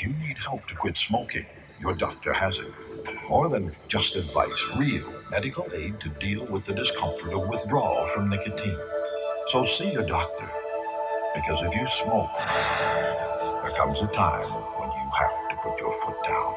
If you need help to quit smoking. Your doctor has it. More than just advice, real medical aid to deal with the discomfort of withdrawal from nicotine. So see your doctor. Because if you smoke, there comes a time when you have to put your foot down.